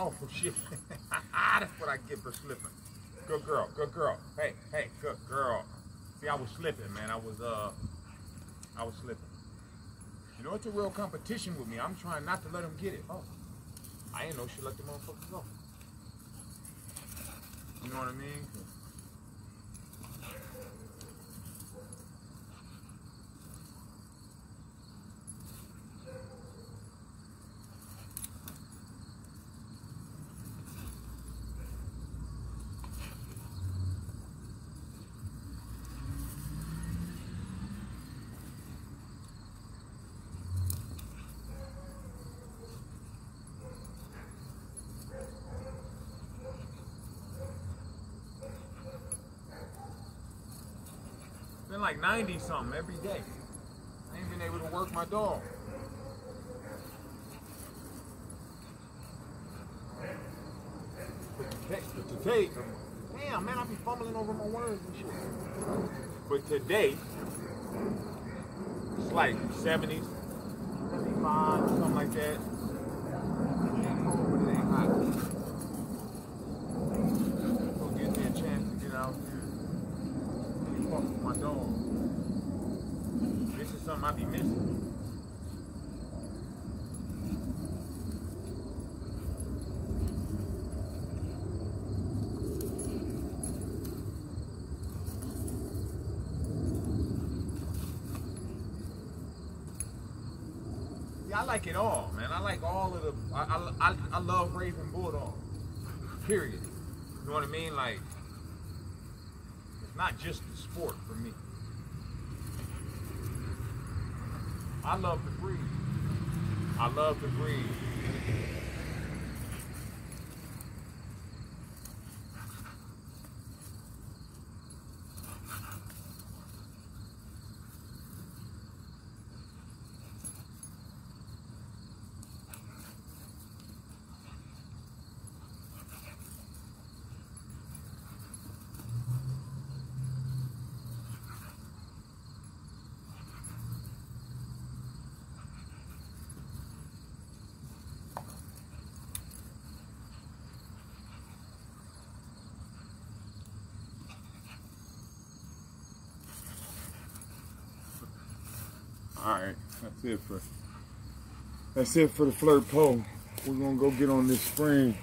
Oh shit. That's what I get for slipping. Good girl, good girl. Hey, hey, good girl. See, I was slipping, man. I was uh I was slipping. You know it's a real competition with me. I'm trying not to let them get it. Oh. I ain't know she let the motherfuckers go. You know what I mean? Been like 90 something every day. I ain't been able to work my dog. But today, damn man, I be fumbling over my words and shit. But today, it's like 70s, 75, something like that. It ain't cold, but it ain't hot. So it gives me a chance to get out there and fuck with my dog. This is something I be missing. Yeah, I like it all, man. I like all of the. I, I, I, love raising bulldogs. Period. You know what I mean? Like, not just the sport for me. I love to breed. I love to breed. All right, that's it for that's it for the flirt pole. We're gonna go get on this spring